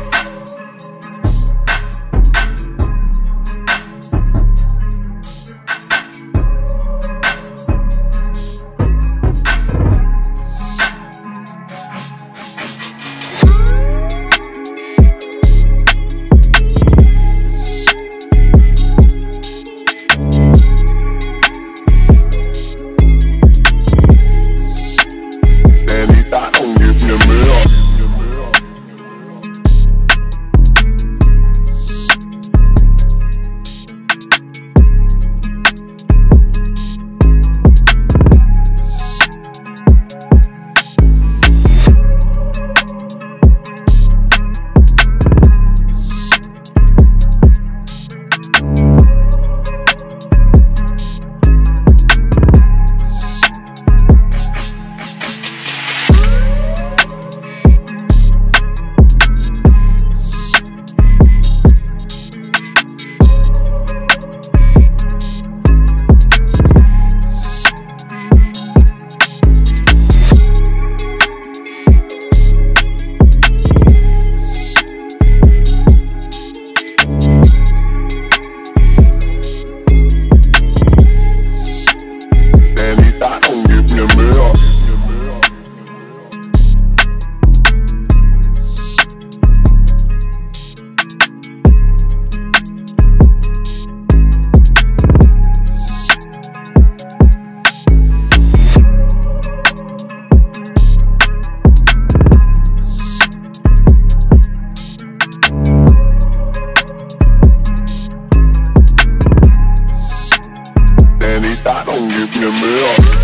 Peace. I thought don't give me a meal.